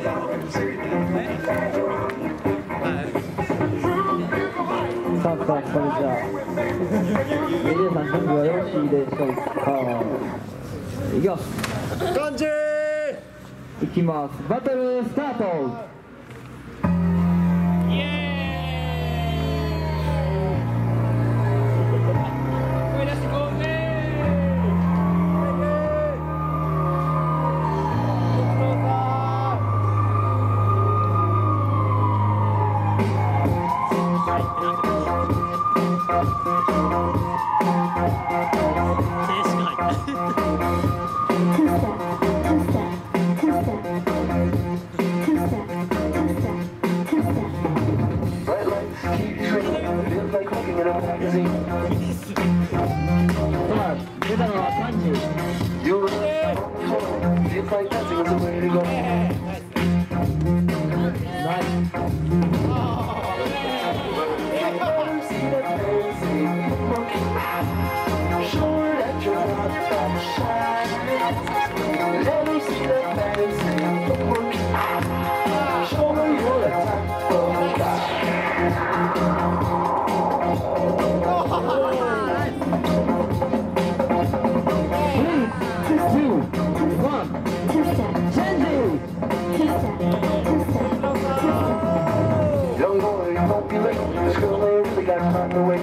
さあさあそれじゃあ皆さん準備はよろしいでしょうか。いきます感じいきます。バトルスタート。You Feels like dancing is the way to go. Young boy, don't be late. This girl ain't really got time to wait.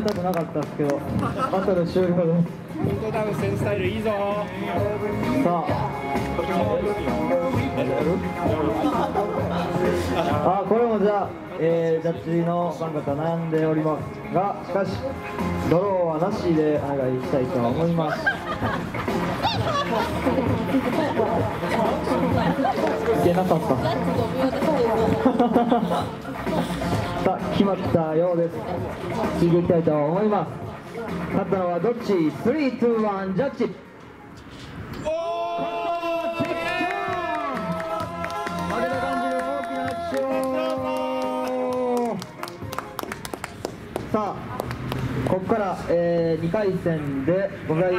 めたくなかったですけどバトル終了ですウントダウン戦スタイルいいぞさああこれもじゃあ、えージャッジのファン方悩んでおりますがしかしドローはなしでお願いしたいと思いますいけなかったさあ決まったようです。聞いていきたいと思います。勝ったのはどっち ?321 ジャッジ。負けた感じる大きな拍手をさあここから、え2回戦でございます。